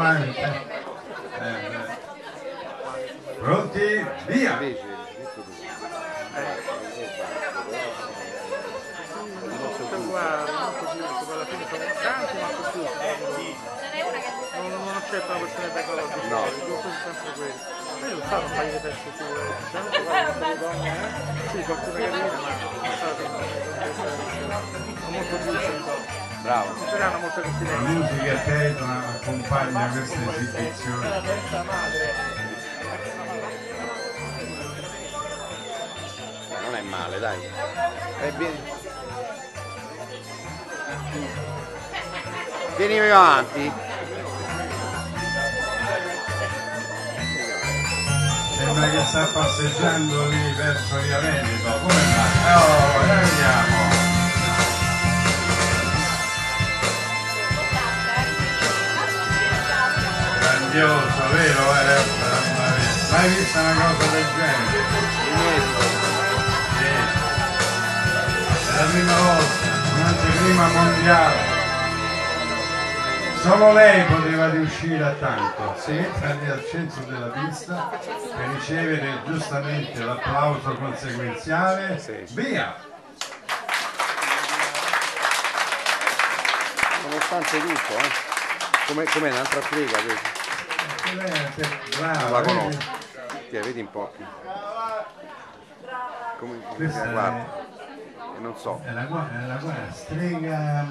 avanti. Eh, eh. Pronti? Via! Più non, accetta la questione ecologica, No. i gruppi sono sempre quelli. Ma io lo so un paio di teste su, donne, eh? Sì, qualcuna carina, ma non so se sono molto giuste, Bravo. però hanno molta La musica tetona accompagna questa esibizione. Non è male, dai. Eh, vieni. Vieni avanti. Sembra che sta passeggiando lì verso via Veneto. Come mai? Oh, Grandioso, vero? Mia. Mai vista una cosa del genere? Sì. È la prima volta, un'anteprima mondiale. Solo lei poteva riuscire a tanto, si entra al centro della pista per ricevere giustamente l'applauso conseguenziale. Via! Nonostante tutto, eh. Come, come un'altra strega, brava, la conosco. Tiè, vedi un po'. Come, Questa guarda, è, e non so. è la, è la gua- strega